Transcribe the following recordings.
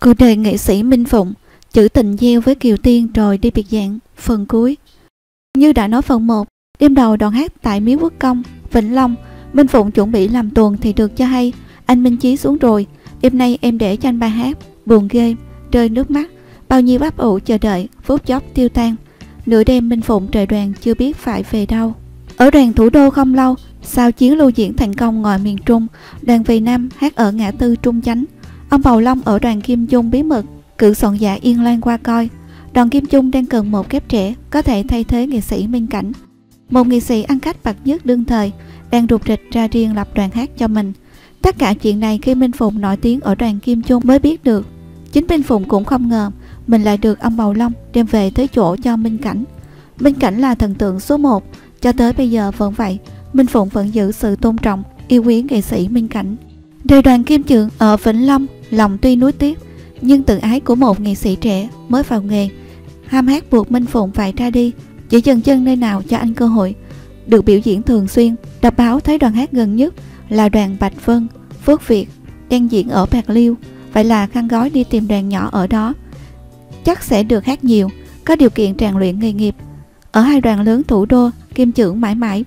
Cuộc đời nghệ sĩ Minh Phụng, Chữ tình gieo với Kiều Tiên rồi đi biệt dạng, Phần cuối. Như đã nói phần 1 Đêm đầu đoàn hát tại Miếu Quốc Công, Vĩnh Long, Minh Phụng chuẩn bị làm tuần thì được cho hay. Anh Minh Chí xuống rồi, Đêm nay em để cho anh bài hát, Buồn ghê, Rơi nước mắt, Bao nhiêu ấp ủ chờ đợi, Phút chốc tiêu tan. Nửa đêm Minh Phụng trời đoàn chưa biết phải về đâu. Ở đoàn thủ đô không lâu, Sau chiến lưu diễn thành công ngoài miền Trung, Đoàn về Nam hát ở ngã tư Trung Chánh. Ông Bầu Long ở đoàn Kim Trung bí mật cử soạn giả Yên Lan qua coi. Đoàn Kim Trung đang cần một kép trẻ có thể thay thế nghệ sĩ Minh Cảnh. Một nghệ sĩ ăn khách bậc nhất đương thời đang rụt rịch ra riêng lập đoàn hát cho mình. Tất cả chuyện này khi Minh Phụng nổi tiếng ở đoàn Kim Trung mới biết được. Chính Minh Phụng cũng không ngờ mình lại được ông Bầu Long đem về tới chỗ cho Minh Cảnh. Minh Cảnh là thần tượng số 1, cho tới bây giờ vẫn vậy. Minh Phụng vẫn giữ sự tôn trọng, yêu quý nghệ sĩ Minh Cảnh. Đời đoàn Kim Trượng ở Vĩnh Long lòng tuy nuối tiếc, nhưng tự ái của một nghệ sĩ trẻ mới vào nghề, ham hát buộc minh phụng phải ra đi, chỉ dần chân nơi nào cho anh cơ hội. Được biểu diễn thường xuyên, đọc báo thấy đoàn hát gần nhất là đoàn bạch vân, phước việt, đang diễn ở bạc liêu vậy là khăn gói đi tìm đoàn nhỏ ở đó. Chắc sẽ được hát nhiều, có điều kiện rèn luyện nghề nghiệp. Ở hai đoàn lớn thủ đô kim trưởng mãi mãi,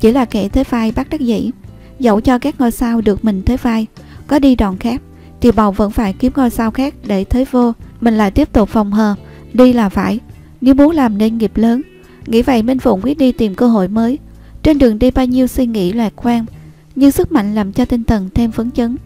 chỉ là kẻ thế vai bắt đắc dĩ, dẫu cho các ngôi sao được mình thế vai có đi đoàn khác thì bầu vẫn phải kiếm ngôi sao khác để thế vô. Mình lại tiếp tục phòng hờ. Đi là phải. Nếu muốn làm nên nghiệp lớn. Nghĩ vậy minh phụng quyết đi tìm cơ hội mới. Trên đường đi bao nhiêu suy nghĩ lạc quan nhưng sức mạnh làm cho tinh thần thêm phấn chấn.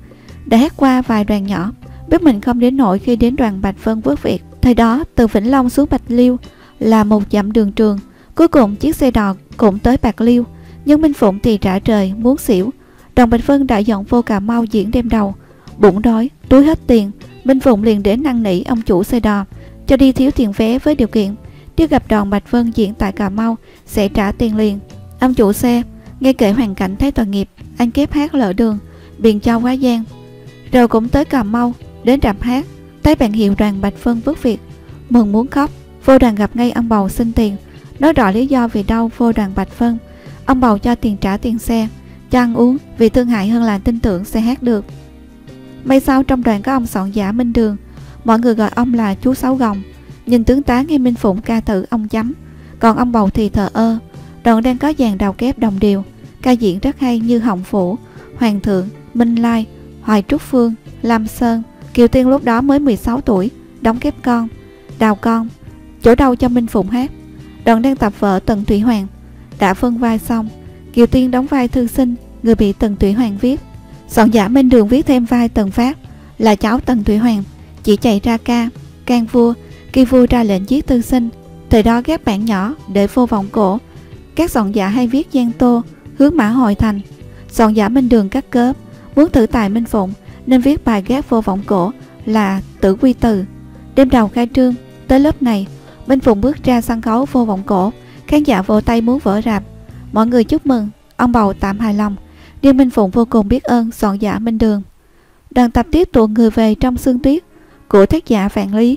Đã hát qua vài đoàn nhỏ, biết mình không đến nổi khi đến đoàn bạch vân vớt việt. Thời đó, từ vĩnh long xuống bạch liêu là một dặm đường trường. Cuối cùng, chiếc xe đò cũng tới bạc liêu. Nhưng minh phụng thì trả trời, muốn xỉu. Đoàn bạch vân đã dọn vô cà mau diễn đêm đầu. Bụng đói, túi hết tiền, Minh Phụng liền đến năn nỉ ông chủ xe đò cho đi thiếu tiền vé với điều kiện nếu gặp đoàn Bạch Vân diễn tại Cà Mau sẽ trả tiền liền. Ông chủ xe nghe kể hoàn cảnh thấy tội nghiệp, anh kép hát lỡ đường, biện cho quá gian. Rồi cũng tới Cà Mau, đến trạm hát, thấy bạn hiệu đoàn Bạch Vân vứt việc, mừng muốn khóc. Vô đoàn gặp ngay ông bầu xin tiền, nói rõ lý do vì đau vô đoàn Bạch Vân. Ông bầu cho tiền trả tiền xe, cho ăn uống vì thương hại hơn là tin tưởng sẽ hát được. May sau trong đoàn có ông soạn giả Minh Đường. Mọi người gọi ông là chú Sáu Gồng. Nhìn tướng tá nghe Minh Phụng ca thử ông chấm. Còn ông bầu thì thờ ơ. Đoàn đang có dàn đào kép đồng điều Ca diễn rất hay như Hồng Phủ Hoàng Thượng, Minh Lai, Hoài Trúc Phương, Lam Sơn. Kiều Tiên lúc đó mới 16 tuổi Đóng kép con, đào con Chỗ đâu cho Minh Phụng hát? Đoàn đang tập vợ Tần Thủy Hoàng. Đã phân vai xong. Kiều Tiên đóng vai thư sinh Người bị Tần Thủy Hoàng viết. Soạn giả bên đường viết thêm vai Tần Phát là cháu Tần Thủy Hoàng, chỉ chạy ra ca, can vua, khi vua ra lệnh giết tư sinh. Thời đó ghép bản nhỏ để vô vọng cổ. Các soạn giả hay viết gian tô, hướng mã hồi thành. Soạn giả bên đường cắt cớp, muốn thử tài minh phụng nên viết bài ghép vô vọng cổ là tử quy từ. Đêm đầu khai trương, tới lớp này, Minh Phụng bước ra sân khấu vô vọng cổ, khán giả vỗ tay muốn vỡ rạp. Mọi người chúc mừng, ông bầu tạm hài lòng. Điên Minh Phụng vô cùng biết ơn soạn giả Minh Đường. Đoàn tập tiếp tụ người về trong sương tuyết của tác giả Vạn Lý.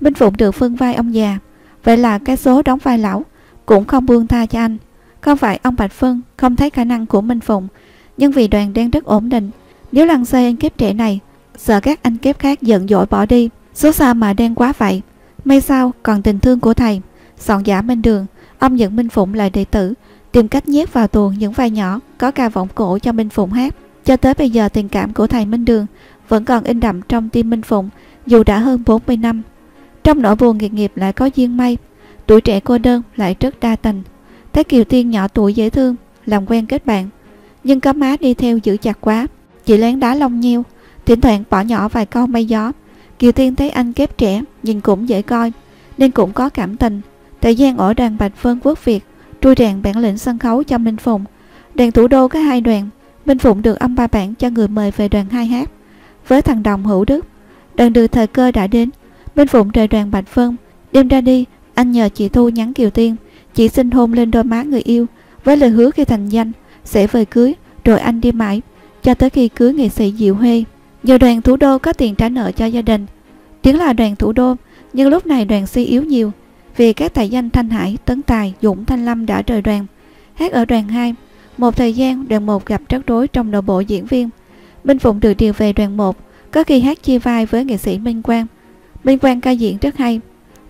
Minh Phụng được phân vai ông già, vậy là cái số đóng vai lão cũng không buông tha cho anh. Không phải ông Bạch Phân không thấy khả năng của Minh Phụng, nhưng vì đoàn đang rất ổn định. Nếu lăn xây anh kép trẻ này, sợ các anh kép khác giận dỗi bỏ đi. Số sao mà đen quá vậy? May sao còn tình thương của thầy. Soạn giả Minh Đường, ông nhận Minh Phụng là đệ tử, tìm cách nhét vào tuồng những vai nhỏ có ca vọng cổ cho Minh Phụng hát. Cho tới bây giờ tình cảm của thầy Minh Đường vẫn còn in đậm trong tim Minh Phụng dù đã hơn 40 năm. Trong nỗi buồn nghiệt nghiệp lại có duyên may, tuổi trẻ cô đơn lại rất đa tình. Thấy Kiều Tiên nhỏ tuổi dễ thương, làm quen kết bạn, nhưng có má đi theo giữ chặt quá, chỉ lén đá lông nhiêu, thỉnh thoảng bỏ nhỏ vài câu mây gió. Kiều Tiên thấy anh kép trẻ, nhìn cũng dễ coi, nên cũng có cảm tình. Thời gian ở đoàn Bạch Vân Quốc Việt trui rèn bản lĩnh sân khấu cho Minh Phụng. Đoàn thủ đô có hai đoàn, Minh Phụng được ông ba bản cho người mời về đoàn hai hát. Với thằng đồng hữu đức, đoàn được thời cơ đã đến, Minh Phụng rời đoàn Bạch Vân. Đêm ra đi, anh nhờ chị Thu nhắn Kiều Tiên, chị xin hôn lên đôi má người yêu, với lời hứa khi thành danh, sẽ về cưới, rồi anh đi mãi, cho tới khi cưới nghệ sĩ Diệu Huê. Nhờ đoàn thủ đô có tiền trả nợ cho gia đình. Tiếng là đoàn thủ đô, nhưng lúc này đoàn suy yếu nhiều, vì các tài danh Thanh Hải, Tấn Tài, Dũng Thanh Lâm đã rời đoàn. Hát ở đoàn 2, một thời gian đoàn 1 gặp rắc rối trong nội bộ diễn viên. Minh Phụng được điều về đoàn 1, có khi hát chia vai với nghệ sĩ Minh Quang. Minh Quang ca diễn rất hay,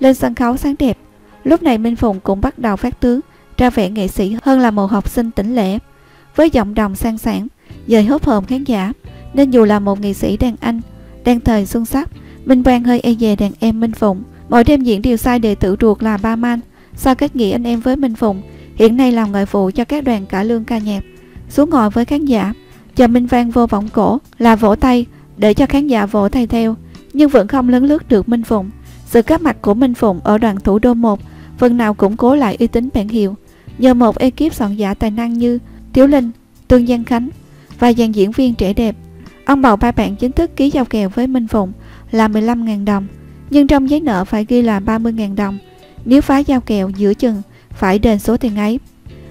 lên sân khấu sáng đẹp. Lúc này Minh Phụng cũng bắt đầu phát tướng, ra vẻ nghệ sĩ hơn là một học sinh tỉnh lẻ. Với giọng đồng sang sảng, dời hốt hồn khán giả, nên dù là một nghệ sĩ đàn anh, đang thời xuân sắc, Minh Quang hơi e dè đàn em Minh Phụng. Mỗi đêm diễn đều sai đệ tử ruột là Ba Man, sau kết nghĩa anh em với Minh Phụng, hiện nay làm ngoại vụ cho các đoàn cả lương ca nhạc. Xuống ngồi với khán giả, chờ Minh Vang vô vọng cổ là vỗ tay để cho khán giả vỗ tay theo, nhưng vẫn không lấn lướt được Minh Phụng. Sự có mặt của Minh Phụng ở đoàn thủ đô 1 phần nào củng cố lại uy tín bản hiệu. Nhờ một ekip soạn giả tài năng như Tiếu Linh, Tương Giang Khánh và dàn diễn viên trẻ đẹp, ông bầu ba bạn chính thức ký giao kèo với Minh Phụng là 15.000 đồng, nhưng trong giấy nợ phải ghi là 30.000 đồng. Nếu phá giao kèo giữa chừng, phải đền số tiền ấy.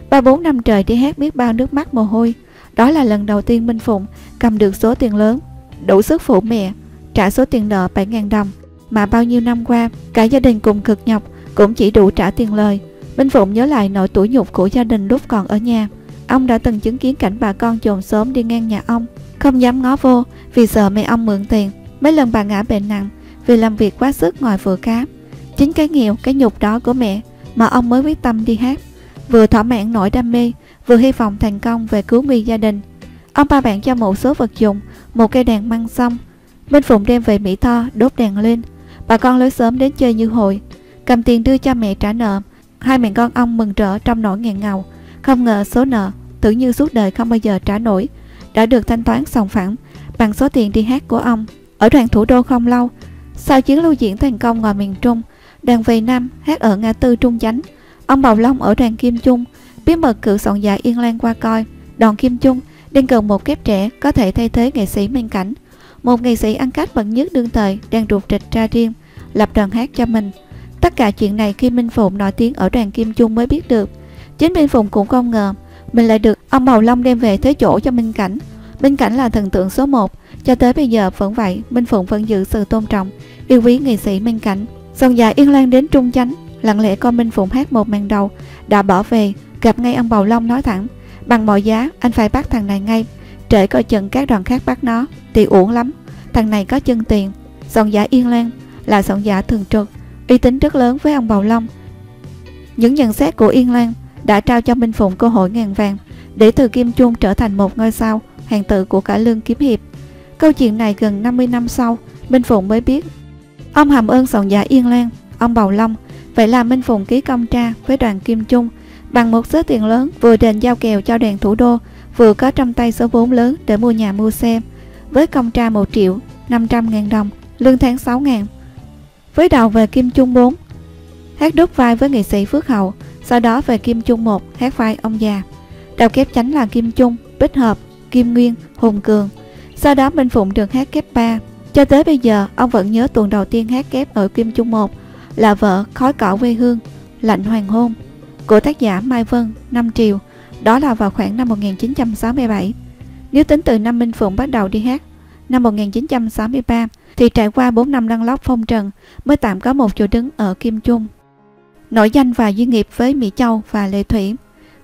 Ba bốn năm trời đi hát biết bao nước mắt mồ hôi. Đó là lần đầu tiên Minh Phụng cầm được số tiền lớn, đủ sức phụ mẹ, trả số tiền nợ 7.000 đồng mà bao nhiêu năm qua cả gia đình cùng cực nhọc cũng chỉ đủ trả tiền lời. Minh Phụng nhớ lại nỗi tủi nhục của gia đình lúc còn ở nhà. Ông đã từng chứng kiến cảnh bà con chồn sớm đi ngang nhà ông, không dám ngó vô vì sợ mẹ ông mượn tiền. Mấy lần bà ngã bệnh nặng vì làm việc quá sức ngoài vừa cá. Chính cái nghèo, cái nhục đó của mẹ mà ông mới quyết tâm đi hát. Vừa thỏa mãn nỗi đam mê, vừa hy vọng thành công về cứu nguy gia đình. Ông ba bạn cho một số vật dụng, một cây đèn măng xong. Minh Phụng đem về Mỹ Tho đốt đèn lên. Bà con lối sớm đến chơi như hồi, cầm tiền đưa cho mẹ trả nợ. Hai mẹ con ông mừng rỡ trong nỗi nghẹn ngào. Không ngờ số nợ, tưởng như suốt đời không bao giờ trả nổi, đã được thanh toán sòng phẳng bằng số tiền đi hát của ông. Ở đoàn thủ đô không lâu, sau chuyến lưu diễn thành công ngoài miền Trung, đoàn về Nam hát ở ngã tư Trung Chánh. Ông Bầu Long ở đoàn Kim Trung, bí mật cử soạn giả Yên Lan qua coi. Đoàn Kim Trung đang cần một kép trẻ có thể thay thế nghệ sĩ Minh Cảnh. Một nghệ sĩ ăn cách bậc nhất đương thời đang ruột trịch ra riêng, lập đoàn hát cho mình. Tất cả chuyện này khi Minh Phụng nổi tiếng ở đoàn Kim Trung mới biết được. Chính Minh Phụng cũng không ngờ mình lại được ông Bầu Long đem về thế chỗ cho Minh Cảnh. Minh Cảnh là thần tượng số 1, cho tới bây giờ vẫn vậy, Minh Phụng vẫn giữ sự tôn trọng, yêu quý nghệ sĩ Minh Cảnh. Dòng dài Yên Lan đến Trung Chánh, lặng lẽ coi Minh Phụng hát một màn đầu, đã bỏ về, gặp ngay ông Bầu Long nói thẳng, bằng mọi giá anh phải bắt thằng này ngay, trễ coi chừng các đoàn khác bắt nó, thì uổng lắm, thằng này có chân tiền. Dòng giả Yên Lan là dòng giả thường trực, uy tín rất lớn với ông Bầu Long. Những nhận xét của Yên Lan đã trao cho Minh Phụng cơ hội ngàn vàng để từ Kim Trung trở thành một ngôi sao hàng tự của cả lương kiếm hiệp. Câu chuyện này gần 50 năm sau, Minh Phụng mới biết. Ông hàm ơn soạn giả Yên Lan, ông Bầu Long, vậy là Minh Phụng ký công tra với đoàn Kim Trung bằng một số tiền lớn vừa đền giao kèo cho đoàn thủ đô, vừa có trong tay số vốn lớn để mua nhà mua xe. Với công tra 1 triệu 500 ngàn đồng, lương tháng 6 ngàn. Với đầu về Kim Trung 4, hát đốt vai với nghệ sĩ Phước Hậu, sau đó về Kim Trung 1 hát vai ông già. Đầu kép chánh là Kim Trung, Bích Hợp, Kim Nguyên, Hùng Cường. Sau đó Minh Phụng được hát kép 3. Cho tới bây giờ, ông vẫn nhớ tuần đầu tiên hát kép ở Kim Trung 1 là vợ Khói cỏ quê hương, Lạnh hoàng hôn của tác giả Mai Vân, Năm Triều. Đó là vào khoảng năm 1967. Nếu tính từ năm Minh Phụng bắt đầu đi hát, năm 1963 thì trải qua 4 năm lăn lóc phong trần mới tạm có một chỗ đứng ở Kim Trung. Nổi danh và duy nghiệp với Mỹ Châu và Lệ Thủy.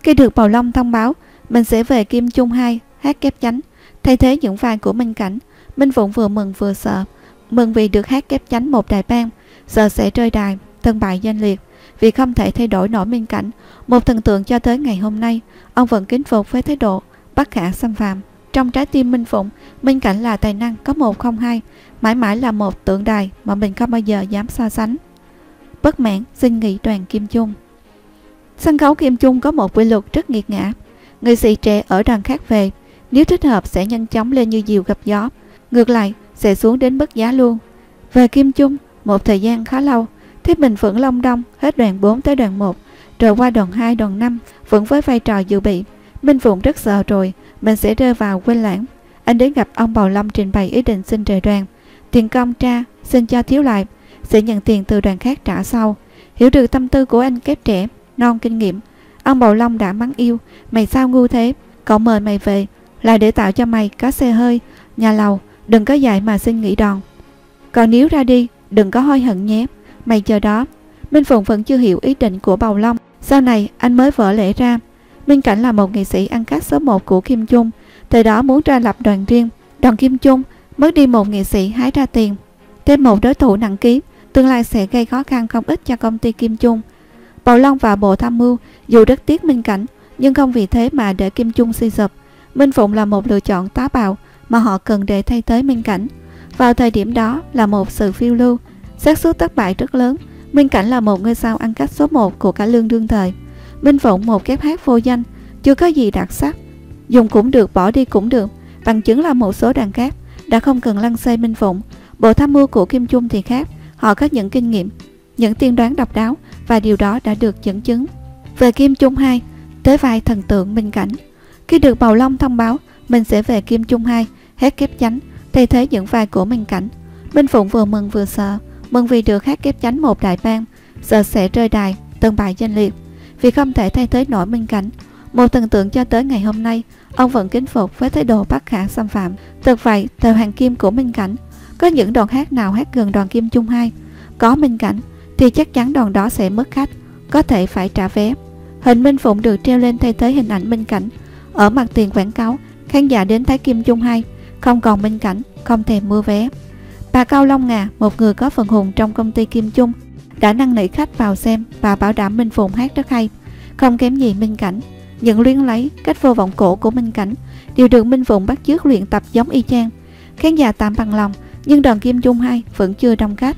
Khi được Bầu Long thông báo mình sẽ về Kim Trung 2 hát kép chánh, thay thế những vai của Minh Cảnh. Minh Phụng vừa mừng vừa sợ, mừng vì được hát kép chánh một đại bang, sợ sẽ rơi đài, thân bại danh liệt, vì không thể thay đổi nổi Minh Cảnh. Một thần tượng cho tới ngày hôm nay, ông vẫn kính phục với thái độ bất khả xâm phạm. Trong trái tim Minh Phụng, Minh Cảnh là tài năng có một không hai, mãi mãi là một tượng đài mà mình không bao giờ dám so sánh. Bất mãn xin nghỉ đoàn Kim Trung. Sân khấu Kim Trung có một quy luật rất nghiệt ngã. Người sĩ trẻ ở đoàn khác về, nếu thích hợp sẽ nhanh chóng lên như diều gặp gió. Ngược lại, sẽ xuống đến bất giá luôn. Về Kim Trung, một thời gian khá lâu, Thiết Bình Phượng Long Đông hết đoàn 4 tới đoàn 1, rồi qua đoàn 2, đoàn 5, vẫn với vai trò dự bị. Minh Phụng rất sợ rồi, mình sẽ rơi vào quên lãng. Anh đến gặp ông Bầu Lâm trình bày ý định xin rời đoàn. Tiền công tra, xin cho thiếu lại, sẽ nhận tiền từ đoàn khác trả sau. Hiểu được tâm tư của anh kép trẻ, non kinh nghiệm, ông Bầu Long đã mắng yêu, mày sao ngu thế, cậu mời mày về, là để tạo cho mày có xe hơi, nhà lầu, đừng có dạy mà xin nghỉ đòn. Còn nếu ra đi, đừng có hối hận nhé, mày chờ đó. Minh Phụng vẫn chưa hiểu ý định của Bầu Long, sau này anh mới vỡ lẽ ra. Minh Cảnh là một nghệ sĩ ăn cát số 1 của Kim Trung, từ đó muốn ra lập đoàn riêng. Đoàn Kim Trung Mất đi một nghệ sĩ hái ra tiền, thêm một đối thủ nặng ký, tương lai sẽ gây khó khăn không ít cho công ty Kim Trung. Bầu Long và Bộ Tham mưu dù rất tiếc Minh Cảnh, nhưng không vì thế mà để Kim Trung suy sụp. Minh Phụng là một lựa chọn tá bạo mà họ cần để thay thế Minh Cảnh. Vào thời điểm đó là một sự phiêu lưu, xác suất thất bại rất lớn. Minh Cảnh là một ngôi sao ăn cách số 1 của cả lương đương thời. Minh Phụng một kép hát vô danh, chưa có gì đặc sắc. Dùng cũng được, bỏ đi cũng được. Bằng chứng là một số đàn cát đã không cần lăng xê Minh Phụng. Bộ tham mưu của Kim Trung thì khác, họ có những kinh nghiệm, những tiên đoán độc đáo và điều đó đã được dẫn chứng. Về Kim Trung 2, tới vai thần tượng Minh Cảnh. Khi được Bầu Long thông báo mình sẽ về Kim Trung 2, hát kép chánh, thay thế những vai của Minh Cảnh. Minh Phụng vừa mừng vừa sợ, mừng vì được hát kép chánh một đại bang, sợ sẽ rơi đài, tân bại danh liệt, vì không thể thay thế nổi Minh Cảnh. Một thần tượng cho tới ngày hôm nay, ông vẫn kính phục với thái độ bất khả xâm phạm. Thực vậy, thời Hoàng Kim của Minh Cảnh, có những đoàn hát nào hát gần đoàn Kim Trung 2? Có Minh Cảnh, thì chắc chắn đoàn đó sẽ mất khách, có thể phải trả vé. Hình Minh Phụng được treo lên thay thế hình ảnh Minh Cảnh. Ở mặt tiền quảng cáo, khán giả đến Thái Kim Trung 2, không còn Minh Cảnh, không thèm mua vé. Bà Cao Long Ngà, một người có phần hùng trong công ty Kim Trung, đã năn nỉ khách vào xem và bảo đảm Minh Phụng hát rất hay, không kém gì Minh Cảnh. Những luyến lấy cách vô vọng cổ của Minh Cảnh đều được Minh Phụng bắt chước luyện tập giống y chang. Khán giả tạm bằng lòng, nhưng đoàn Kim Trung 2 vẫn chưa đông khách.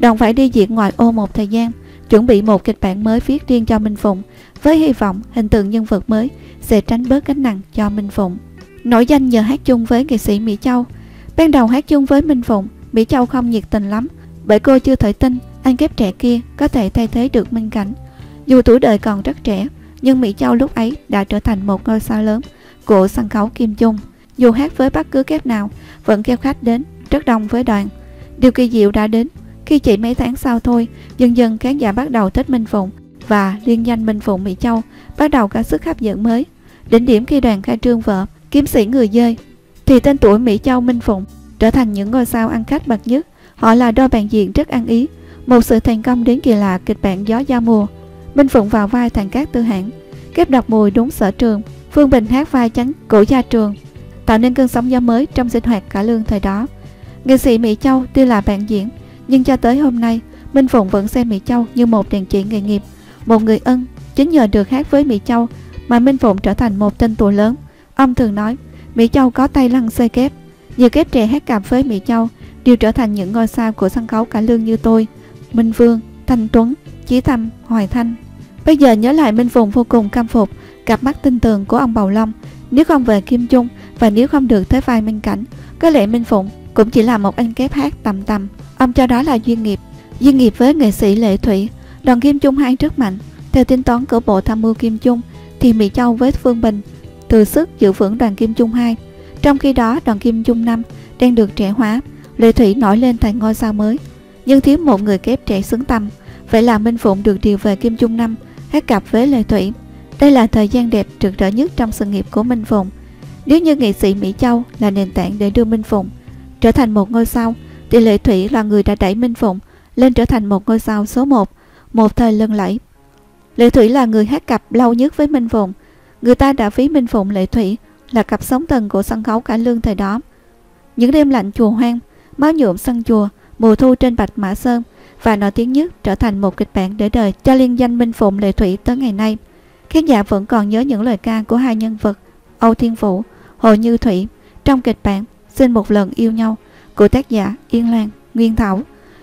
Đoàn phải đi diễn ngoài ô một thời gian, chuẩn bị một kịch bản mới viết riêng cho Minh Phụng, với hy vọng hình tượng nhân vật mới sẽ tránh bớt gánh nặng cho Minh Phụng. Nổi danh nhờ hát chung với nghệ sĩ Mỹ Châu. Ban đầu hát chung với Minh Phụng, Mỹ Châu không nhiệt tình lắm, bởi cô chưa thể tin anh kép trẻ kia có thể thay thế được Minh Cảnh. Dù tuổi đời còn rất trẻ, nhưng Mỹ Châu lúc ấy đã trở thành một ngôi sao lớn của sân khấu Kim Chung. Dù hát với bất cứ kép nào, vẫn kêu khách đến, rất đông với đoàn. Điều kỳ diệu đã đến khi chỉ mấy tháng sau thôi, dần dần khán giả bắt đầu thích Minh Phụng và liên danh Minh Phụng Mỹ Châu bắt đầu có sức hấp dẫn mới. Đỉnh điểm khi đoàn khai trương vợ Kiếm sĩ người dơi thì tên tuổi Mỹ Châu Minh Phụng trở thành những ngôi sao ăn khách bậc nhất. Họ là đôi bạn diện rất ăn ý, một sự thành công đến kỳ lạ kịch bản gió giao mùa. Minh Phụng vào vai thằng cát tư hãng, kép đọc mùi đúng sở trường, Phương Bình hát vai chánh cổ gia trường, tạo nên cơn sóng gió mới trong sinh hoạt cả lương thời đó. Nghệ sĩ Mỹ Châu tuy là bạn diễn, nhưng cho tới hôm nay, Minh Phụng vẫn xem Mỹ Châu như một đàn chị nghề nghiệp, một người ân. Chính nhờ được hát với Mỹ Châu mà Minh Phụng trở thành một tên tuổi lớn. Ông thường nói, Mỹ Châu có tay lăn xê kép. Nhiều kép trẻ hát cặp với Mỹ Châu đều trở thành những ngôi sao của sân khấu cả lương như tôi, Minh Vương, Thanh Tuấn, Chí Thâm, Hoài Thanh. Bây giờ nhớ lại Minh Phụng vô cùng cam phục, cặp mắt tinh tường của ông Bầu Long. Nếu không về Kim Trung và nếu không được tới vai Minh Cảnh, có lẽ Minh Phụng cũng chỉ là một anh kép hát tầm tầm. Ông cho đó là duyên nghiệp. Duyên nghiệp với nghệ sĩ Lệ Thủy, đoàn Kim Trung hai rất mạnh. Theo tính toán của Bộ Tham mưu Kim Trung, thì Mỹ Châu với Phương Bình từ sức giữ vững đoàn Kim Trung 2. Trong khi đó, đoàn Kim Trung 5 đang được trẻ hóa, Lệ Thủy nổi lên thành ngôi sao mới. Nhưng thiếu một người kép trẻ xứng tầm, vậy là Minh Phụng được điều về Kim Trung 5, hát cặp với Lệ Thủy. Đây là thời gian đẹp rực rỡ nhất trong sự nghiệp của Minh Phụng. Nếu như nghệ sĩ Mỹ Châu là nền tảng để đưa Minh Phụng trở thành một ngôi sao, thì Lệ Thủy là người đã đẩy Minh Phụng lên trở thành một ngôi sao số 1, một thời lưng lẫy. Lệ Thủy là người hát cặp lâu nhất với Minh Phụng. Người ta đã ví Minh Phụng Lệ Thủy là cặp sống thần của sân khấu cả lương thời đó. Những đêm lạnh chùa hoang, máu nhuộm sân chùa, mùa thu trên bạch mã sơn và nổi tiếng nhất trở thành một kịch bản để đời cho liên danh Minh Phụng Lệ Thủy tới ngày nay. Khán giả vẫn còn nhớ những lời ca của hai nhân vật Âu Thiên Vũ, Hồ Như Thủy trong kịch bản Xin một lần yêu nhau của tác giả Yên Lan, Nguyên Thảo.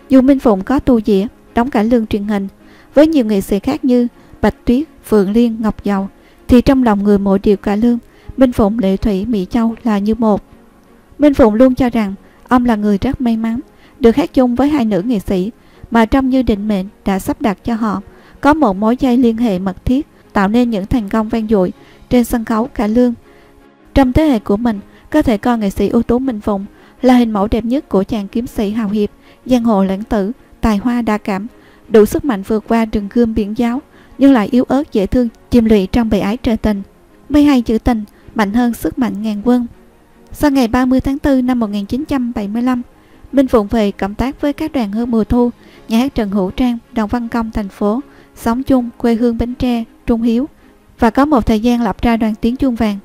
Dù Minh Phụng có tu dĩa, đóng cả lương truyền hình với nhiều nghệ sĩ khác như Bạch Tuyết, Phượng Liên, Ngọc Dầu, thì trong lòng người mỗi điều cả lương, Minh Phụng, Lệ Thủy, Mỹ Châu là như một. Minh Phụng luôn cho rằng ông là người rất may mắn, được hát chung với hai nữ nghệ sĩ mà trong như định mệnh đã sắp đặt cho họ có một mối dây liên hệ mật thiết tạo nên những thành công vang dội trên sân khấu cả lương. Trong thế hệ của mình, có thể coi nghệ sĩ ưu tú Minh Phụng là hình mẫu đẹp nhất của chàng kiếm sĩ hào hiệp, giang hồ lãng tử, tài hoa đa cảm, đủ sức mạnh vượt qua rừng gươm biển giáo, nhưng lại yếu ớt dễ thương, chìm lụy trong bể ái trời tình. Mấy hay chữ tình, mạnh hơn sức mạnh ngàn quân. Sau ngày 30 tháng 4 năm 1975, Minh Phụng về cộng tác với các đoàn hương mùa thu, nhà hát Trần Hữu Trang, Đồng văn công thành phố, sống chung quê hương Bến Tre, Trung Hiếu và có một thời gian lập ra đoàn tiếng chuông vàng